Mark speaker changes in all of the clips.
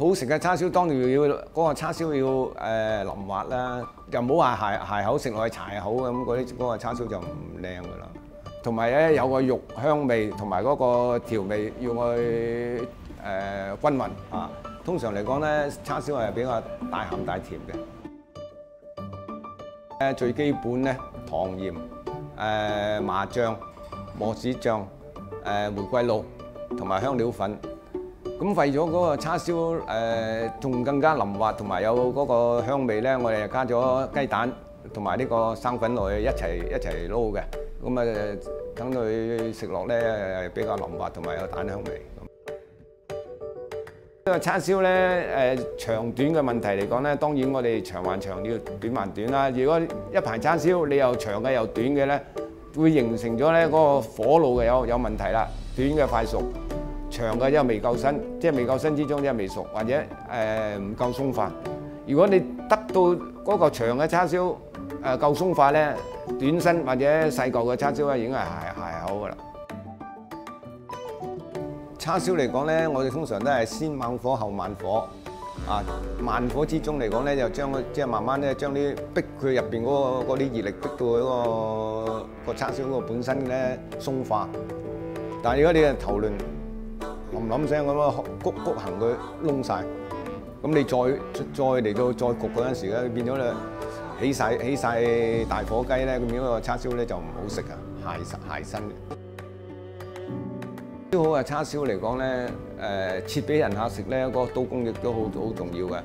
Speaker 1: 好食嘅叉燒當然要嗰、個叉燒要誒、淋滑啦，又唔好話鞋鞋口食落去柴口咁，嗰啲嗰個叉燒就唔靚噶啦。同埋咧有個肉香味同埋嗰個調味要去誒、均勻啊。通常嚟講咧，叉燒係比較大鹹大甜嘅。誒最基本咧，糖鹽、誒、麻醬、磨子醬、誒、玫瑰露同埋香料粉。咁為咗嗰個叉燒誒仲、更加淋滑，同埋有嗰個香味咧，我哋加咗雞蛋同埋呢個生粉落去一齊一齊撈嘅。咁啊，等佢食落咧比較淋滑，同埋有蛋香味。呢個叉燒咧誒、長短嘅問題嚟講咧，當然我哋長還長，要短還短啦。如果一排叉燒你又長嘅又短嘅咧，會形成咗咧嗰個火爐嘅有有問題啦。短嘅快熟，長嘅因為未夠身，即係未夠身之中，即係未熟或者誒唔、夠鬆化。如果你得到嗰個長嘅叉燒誒、夠鬆化咧，短身或者細嚿嘅叉燒咧已經係鞋鞋口㗎啦。叉燒嚟講咧，我哋通常都係先猛火後慢火。啊，慢火之中嚟講咧，就將即係慢慢咧將啲逼佢入邊嗰個啲熱力逼到佢嗰個個叉燒嗰個本身咧鬆化。但係如果你係頭輪冧冧聲咁樣谷谷行佢燶晒，咁你再再嚟到再焗嗰陣時咧，變咗咧起晒起曬大火雞咧，咁樣個叉燒咧就唔好食啊，鞋實鞋身嘅。燒好嘅叉燒嚟講咧，誒、切俾人客食咧，嗰、個刀工亦都好好重要嘅。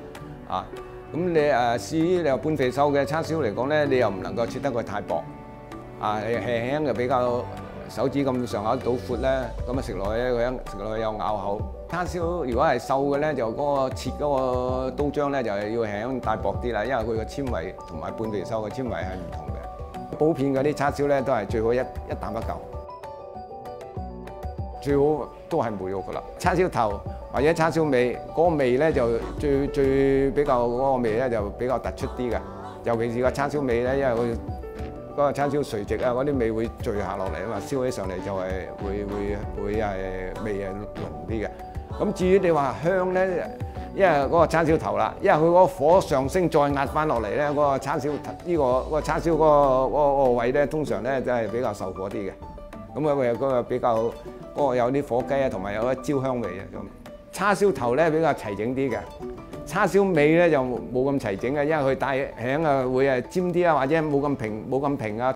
Speaker 1: 啊，咁你誒至於你話半肥瘦嘅叉燒嚟講咧，你又唔能夠切得佢太薄，啊輕輕嘅比較手指咁上下到闊咧，咁啊食落去咧，佢食落去有咬口。叉燒如果係瘦嘅咧，就嗰個切嗰個刀章咧，就係要輕輕帶薄啲啦，因為佢個纖維同埋半肥瘦嘅纖維係唔同嘅。薄片嗰啲叉燒咧，都係最好一一啖一嚿。最好都係冇肉噶啦，叉燒頭或者叉燒尾，嗰、個味咧就最最比較嗰個味咧就比較突出啲嘅，尤其是個叉燒尾咧，因為佢嗰個叉燒垂直啊，嗰啲味會聚下落嚟啊嘛，燒起上嚟就係會會會係味係濃啲嘅。咁至於你話香咧，因為嗰個叉燒頭啦，因為佢嗰個火上升再壓翻落嚟咧，嗰、個叉燒呢、個嗰、個叉燒嗰、個嗰、個位咧，通常咧就係比較受火啲嘅。咁啊，會有嗰個比較嗰個有啲火雞啊，同埋有一焦香味啊咁。叉燒頭咧比較齊整啲嘅，叉燒尾咧就冇咁齊整嘅，因為佢帶響啊會誒尖啲啊，或者冇咁平冇咁平啊。